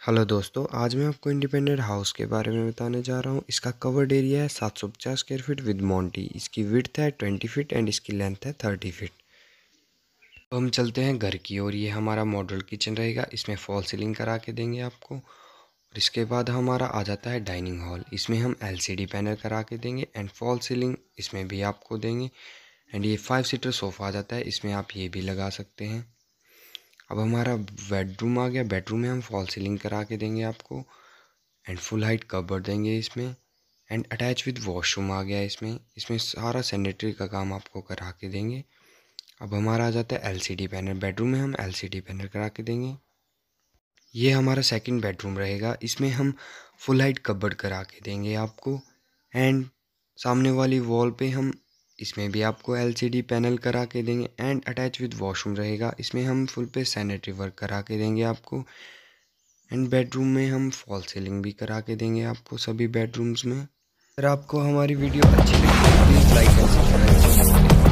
Hello दोस्तों, आज मैं आपको इंडिपेंडेंट हाउस के बारे में बताने जा रहा हूँ। इसका कवर्ड एरिया है 750 स्क्वायर फीट विद मॉन्टी इसकी विड्थ है 20 फीट एंड इसकी लेंथ है 30 फीट तो हम चलते हैं घर की और ये हमारा मॉडल किचन रहेगा। इसमें फॉल सीलिंग करा के देंगे आपको। और इसके बाद हमारा आ जाता है डाइनिंग हॉल इसमें हम एलसीडी पैनल करा के देंगे एंड फॉल सीलिंग इसमें भी आपको देंगे। एंड ये फाइव सीटर सोफ़ा आ जाता है। इसमें आप ये भी लगा सकते हैं। अब हमारा बेडरूम आ गया बेडरूम में हम फॉल सीलिंग करा के देंगे आपको एंड फुल हाइट कवर देंगे इसमें एंड अटैच विद वॉशरूम आ गया इसमें इसमें सारा सैनिटरी का काम आपको करा के देंगे। अब हमारा आ जाता है एलसीडी पैनल बेडरूम में हम एलसीडी पैनल करा के देंगे। ये हमारा सेकंड बेडरूम रहेगा, इसमें हम फुल हाइट कबर्ड करा के देंगे आपको एंड सामने वाली वॉल पे हम इसमें भी आपको एलसीडी पैनल करा के देंगे एंड अटैच विद वॉशरूम रहेगा। इसमें हम फुल पे सैनिटरी वर्क करा के देंगे आपको। एंड बेडरूम में हम फॉल सीलिंग भी करा के देंगे आपको सभी बेडरूम्स में। अगर आपको हमारी वीडियो अच्छी लगी प्लीज़ लाइक एंड